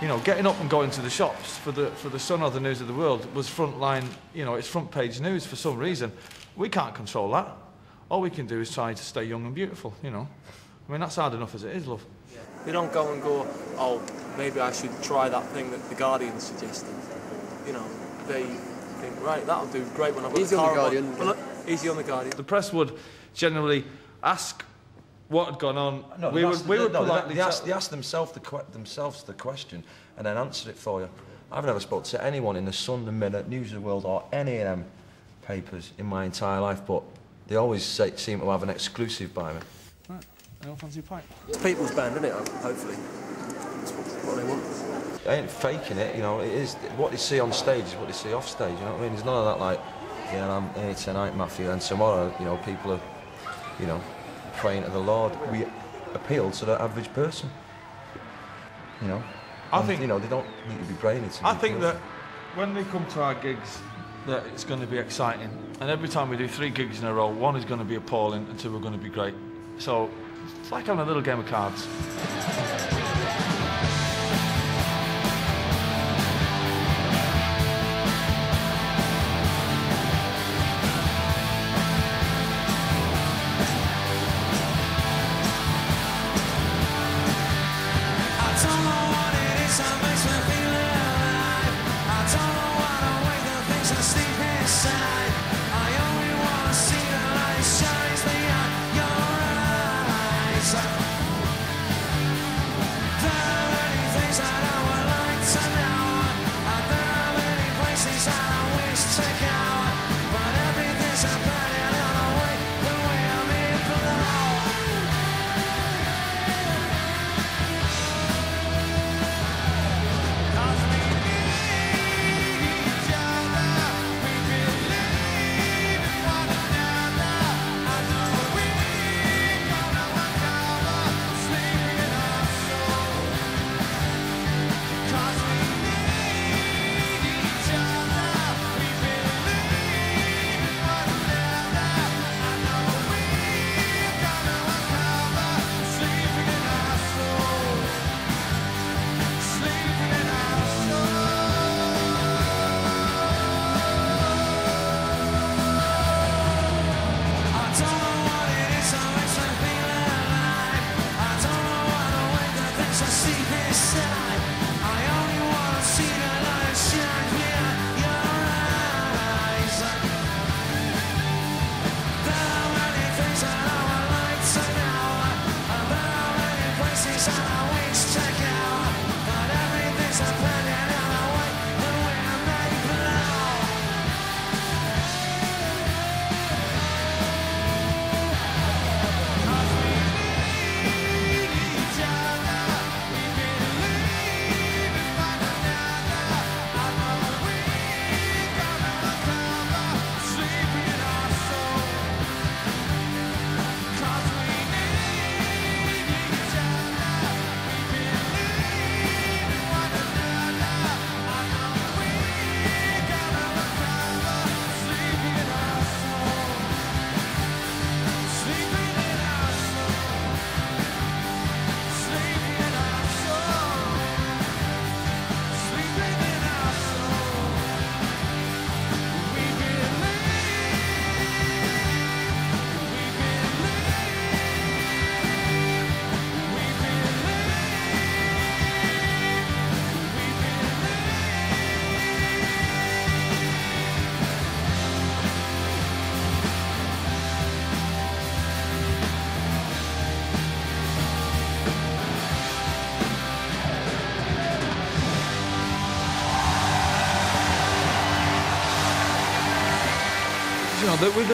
you know, getting up and going to the shops for the for the Sun or the News of the World was frontline. You know, it's front page news for some reason. We can't control that. All we can do is try to stay young and beautiful. You know, I mean that's hard enough as it is, love. They don't go and go, oh, maybe I should try that thing that the Guardian suggested. You know, they think, right, that'll do great when I've got Easy the on the car Guardian. Well, look, easy on the Guardian. The press would generally ask what had gone on. No, we they would ask- we would no, they- politely they, ask, tell- they ask themselves the, que- themselves the question and then answer it for you. I've never spoke to anyone in the Sun, the Mirror, News of the World or any of them papers in my entire life, but they always say, seem to have an exclusive by me. Right, anyone fancy a pint? It's people's band, isn't it, hopefully? That's what they want. They ain't faking it, you know, it is, what they see on stage is what they see off stage, you know what I mean? There's none of that like, yeah, I'm here tonight, Matthew, and tomorrow, you know, people are, you know, praying to the Lord. We appeal to the average person, you know? I And, think- You know, they don't need to be praying it to I think that when they come to our gigs, that it's going to be exciting. And every time we do three gigs in a row, one is going to be appalling and two are going to be great. So it's like having a little game of cards. I only wanna see the You know,